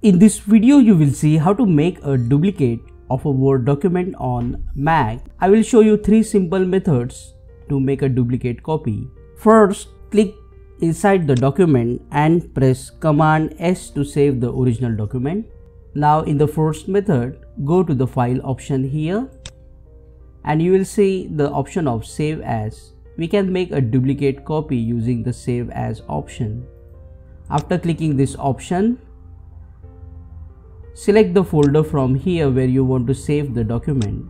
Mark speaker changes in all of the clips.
Speaker 1: In this video you will see how to make a duplicate of a Word document on Mac. I will show you three simple methods to make a duplicate copy. First, click inside the document and press Command S to save the original document. Now in the first method, go to the file option here and you will see the option of save as. We can make a duplicate copy using the save as option. After clicking this option, select the folder from here where you want to save the document.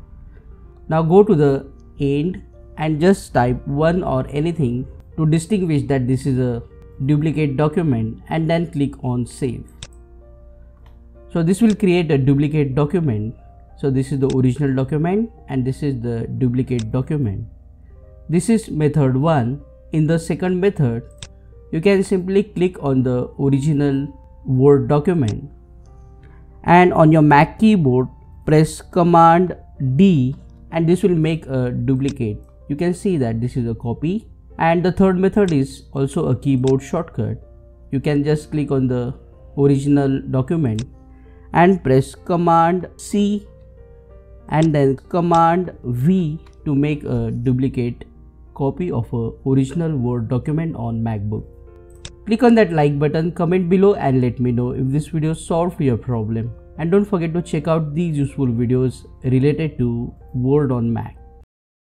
Speaker 1: Now go to the end and just type 1 or anything to distinguish that this is a duplicate document and then click on save. So this will create a duplicate document. So this is the original document and this is the duplicate document. This is method 1. In the second method, you can simply click on the original Word document and on your Mac keyboard press command D and this will make a duplicate. You can see that this is a copy. And the third method is also a keyboard shortcut. You can just click on the original document and press command C and then command V to make a duplicate copy of a original word document on macbook. Click on that like button comment below and let me know if this video solved your problem and don't forget to check out these useful videos related to word on mac